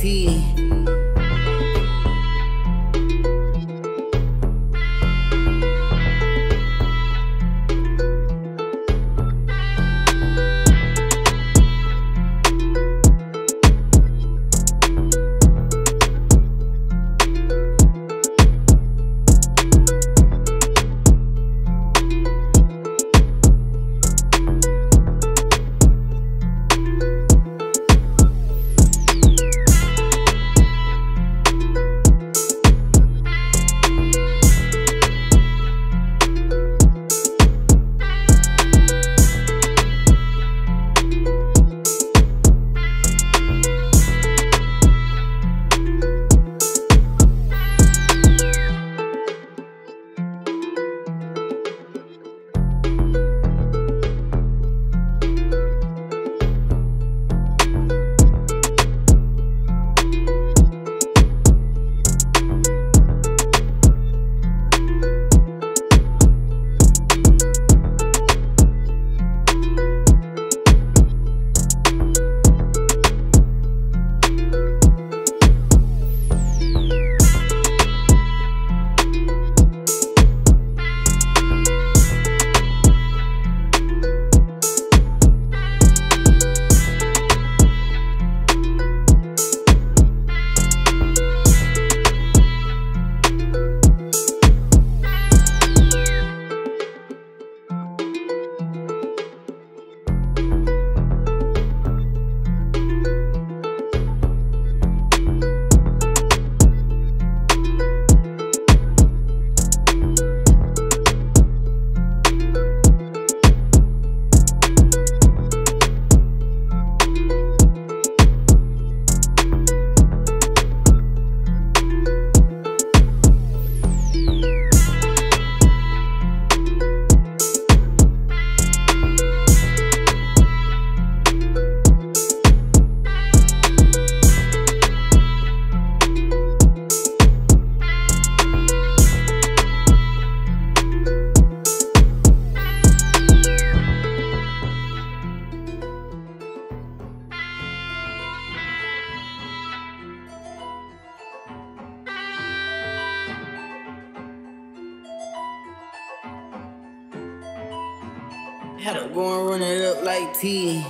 T. Had to go and run it up like T.